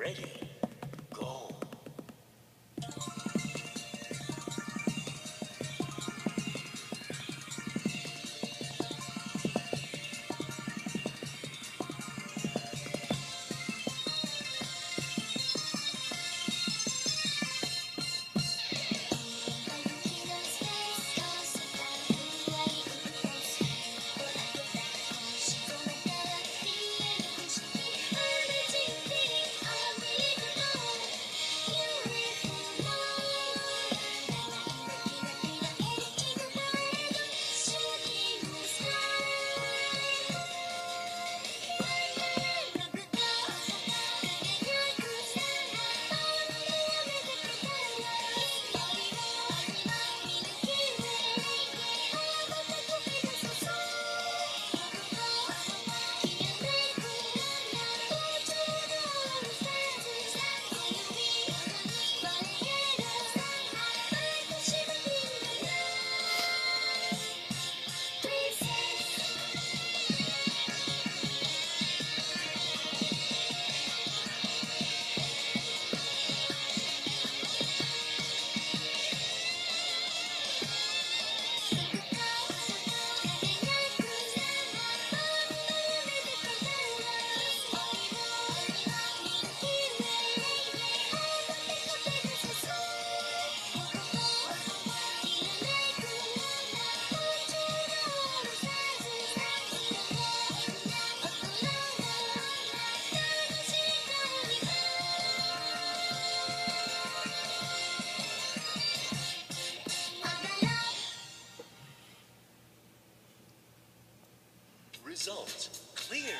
ready. Result clear.